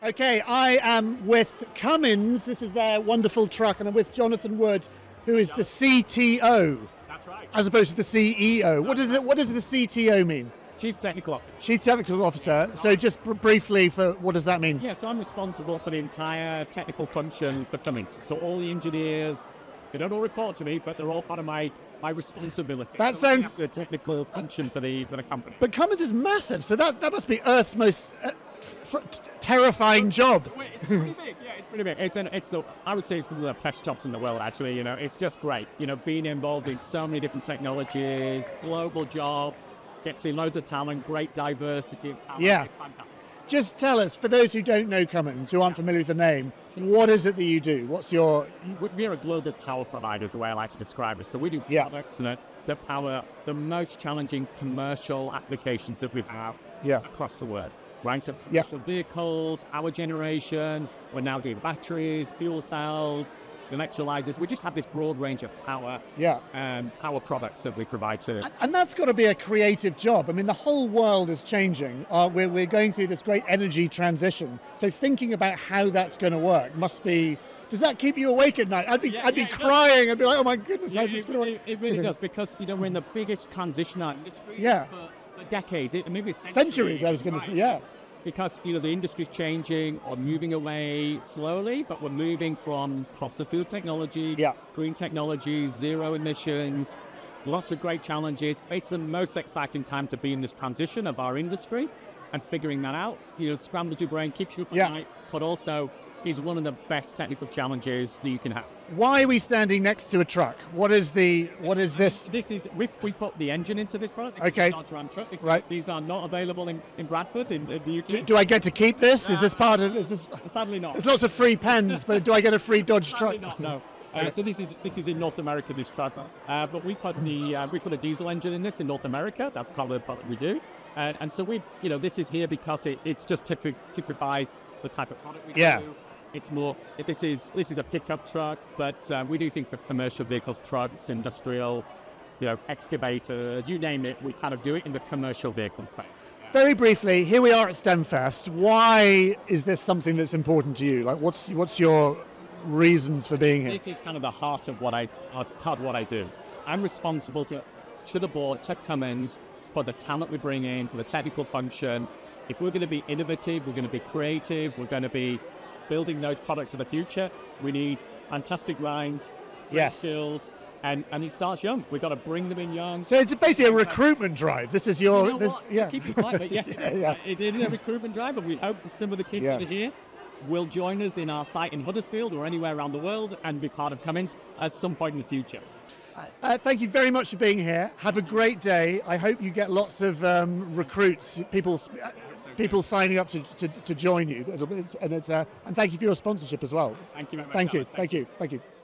Okay, I am with Cummins. This is their wonderful truck, and I'm with Jonathan Wood, who is the CTO. That's right. As opposed to the CEO. What does it? What does the CTO mean? Chief Technical Officer. Chief Technical Officer. So just br- briefly, for what does that mean? Yes, yeah, so I'm responsible for the entire technical function for Cummins. So all the engineers, they don't all report to me, but they're all part of my my responsibility. That so sounds the technical function for the for the company. But Cummins is massive, so that that must be Earth's most uh, terrifying job. Wait, it's pretty big. Yeah, it's pretty big. It's an, it's the I would say it's one of the best jobs in the world. Actually, you know, it's just great. You know, being involved in so many different technologies, global job, get to see loads of talent, great diversity. Of talent. Yeah. it's fantastic. Just tell us, for those who don't know Cummins, who aren't familiar with the name, what is it that you do? What's your We- We're a global power provider, is the way I like to describe it. So we do Yeah. products that, that power the most challenging commercial applications that we have yeah? across the world. Right, so Yeah. vehicles, our generation, we're now doing batteries, fuel cells, electrolyzers. We just have this broad range of power Yeah. um, power products that we provide to And- And that's got to be a creative job. I mean, the whole world is changing. Uh, we're, we're going through this great energy transition. So thinking about how that's going to work must be. Does that keep you awake at night? I'd be, Yeah, I'd be yeah, does. crying. I'd be like, oh my goodness, Yeah, it, this going to it- it really does because you know we're in the biggest transition in our industry Yeah. for decades, it, maybe centuries. Centuries, I was going to say, yeah. because you know the industry's changing or moving away slowly, but we're moving from fossil fuel technology, Yeah. green technologies, zero emissions, lots of great challenges. It's the most exciting time to be in this transition of our industry and figuring that out. You know, scrambles your brain, keeps you up at Yeah. night, but also is one of the best technical challenges that you can have. Why are we standing next to a truck? What is the what is this? This is we, we put the engine into this product. This Okay. Dodge Ram truck. This- Right. These are not available in, in Bradford in, in the UK. Do, do I get to keep this? Is this part of? Is this? Sadly not. There's lots of free pens, but do I get a free Dodge Sadly truck? not, no. Uh, so this is this is in North America. This truck, uh, but we put the uh, we put a diesel engine in this in North America. That's part of the product we do, and and so we you know this is here because it it's just typi- typifies the type of product we Yeah. do. It's more this is this is a pickup truck, but uh, we do think for commercial vehicles, trucks, industrial, you know, excavators, you name it. We kind of do it in the commercial vehicle space. Very briefly, here we are at STEMfest. Why is this something that's important to you? Like, what's what's your reasons for being here? This is kind of the heart of what I of of what I do. I'm responsible to to the board, to Cummins, for the talent we bring in, for the technical function. If we're going to be innovative, we're going to be creative, we're going to be building those products of the future. We need fantastic minds, Yes. skills, and and it starts young. We've got to bring them in young. So it's basically a recruitment drive. This is your You know this yeah. Keep it quiet, but yes, Yeah, yeah. it is a recruitment drive, and we hope some of the kids Yeah. are here will join us in our site in Huddersfield or anywhere around the world and be part of Cummins at some point in the future. Uh, thank you very much for being here. Have a great day. I hope you get lots of um, recruits, people, uh, people signing up to, to, to join you. And it's uh, and thank you for your sponsorship as well. Thank you very much. Thank you. Dallas. Thank you. Thank you.